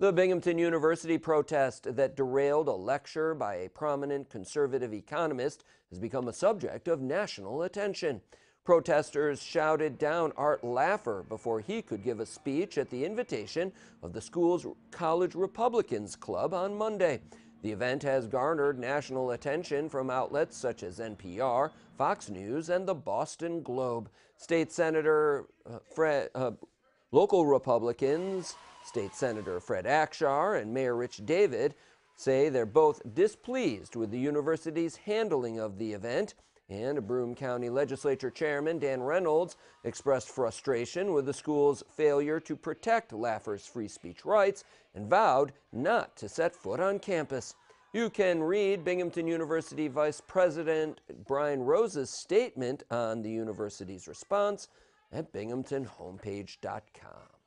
The Binghamton University protest that derailed a lecture by a prominent conservative economist has become a subject of national attention. Protesters shouted down Art Laffer before he could give a speech at the invitation of the school's College Republicans Club on Monday. The event has garnered national attention from outlets such as NPR, Fox News, and the Boston Globe. State Senator uh, Fred, uh, local Republicans State Senator Fred Akshar and Mayor Rich David say they're both displeased with the university's handling of the event. And Broome County Legislature Chairman Dan Reynolds expressed frustration with the school's failure to protect Laffer's free speech rights and vowed not to set foot on campus. You can read Binghamton University Vice President Brian Rose's statement on the university's response at binghamtonhomepage.com.